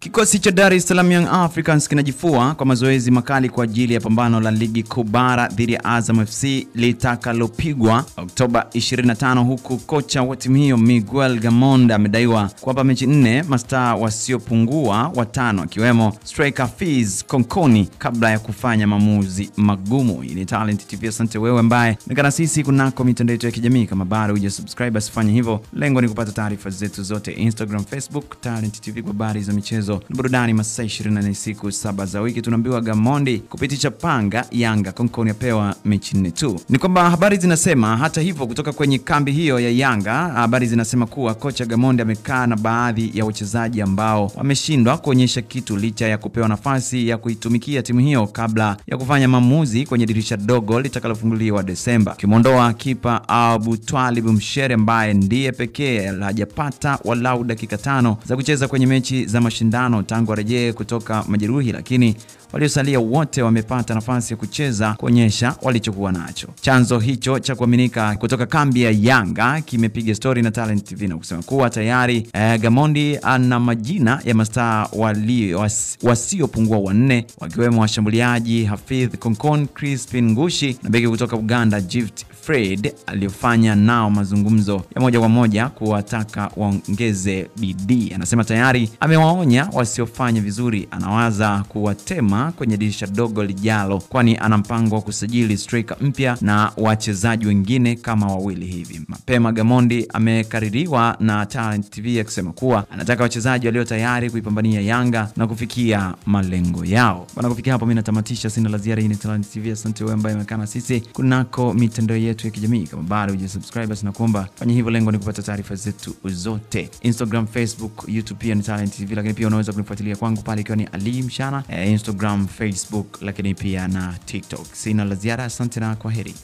Kikosi cha Dar es Salaam Young Africans kinajifua kwa mazoezi makali kwa ajili ya pambano la ligi kuu bara dhidi ya Azam FC litakalopigwa Oktoba 25, huku kocha wa timu hiyo Miguel Gamonda amedaiwa kuwapa mechi nne mastaa wasiopungua watano akiwemo striker Fiz Konkoni kabla ya kufanya maamuzi magumu. Hii ni Talent TV. Asante wewe ambaye umekana sisi kunako mitandao yetu ya kijamii. Kama bado huja subscribe, basi hivyo. Lengo ni kupata taarifa zetu zote Instagram, Facebook, Talent TV kwa habari za michezo na burudani masaa 24 siku saba za wiki. Tunaambiwa Gamondi kupitisha panga Yanga Konkoni apewa mechi nne tu. Ni kwamba habari zinasema hata hivyo, kutoka kwenye kambi hiyo ya Yanga, habari zinasema kuwa kocha Gamondi amekaa na baadhi ya wachezaji ambao wameshindwa kuonyesha kitu licha ya kupewa nafasi ya kuitumikia timu hiyo kabla ya kufanya maamuzi kwenye dirisha dogo litakalofunguliwa Desemba, ukimwondoa kipa Abu Twalib Mshere ambaye ndiye pekee hajapata walau dakika tano za kucheza kwenye mechi za mashindano tangu arejee kutoka majeruhi, lakini waliosalia wote wamepata nafasi ya kucheza kuonyesha walichokuwa nacho. Chanzo hicho cha kuaminika kutoka kambi ya Yanga kimepiga stori na Talent TV na kusema kuwa tayari eh, Gamondi ana majina ya mastaa was, wasiopungua wanne wakiwemo washambuliaji Hafidh Konkon, Crispin Ngushi na beki kutoka Uganda Gift Fred aliyofanya nao mazungumzo ya moja kwa moja kuwataka waongeze bidii. Anasema tayari amewaonya wasiofanya vizuri, anawaza kuwatema kwenye dirisha dogo lijalo, kwani ana mpango wa kusajili striker mpya na wachezaji wengine kama wawili hivi. Mapema Gamondi amekaririwa na Talent TV akisema kuwa anataka wachezaji walio tayari kuipambania Yanga na kufikia malengo yao. Bwana, kufikia hapo mimi natamatisha, sina la ziada. Hii ni Talent TV. Asante wewe ambaye umekaa na sisi kunako mitandao yetu ya kijamii. Kama bado hujasubscribe, basi nakuomba fanya hivyo, lengo ni kupata taarifa zetu zote Instagram, Facebook, YouTube pia ni Talent TV, lakini pia unaweza kunifuatilia kwangu pale ikiwa ni Ali Mshana, eh, Instagram, Facebook, lakini pia na TikTok. Sina la ziada, asante na kwa heri.